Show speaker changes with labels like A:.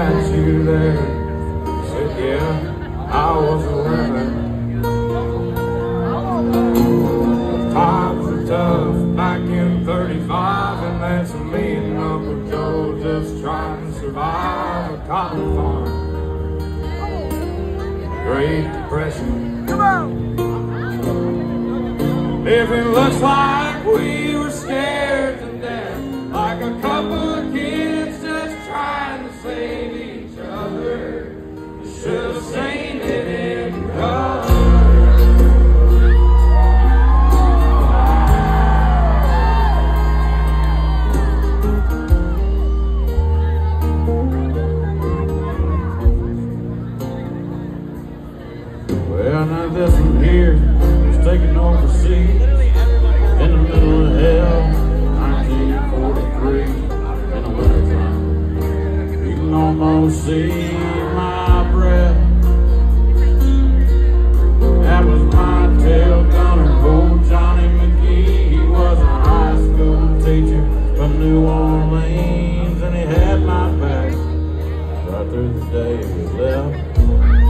A: met you there. Said, yeah, I was a woman. Times were tough back in 35, and that's me and Uncle Joe just trying to survive a cotton farm. Great Depression. If it looks like we doesn't hear who's taking sea In the middle of hell, 1943, in the wintertime. You can almost see my breath. That was my tail gunner, old Johnny McGee. He was a high school teacher from New Orleans, and he had my back right through the day he left.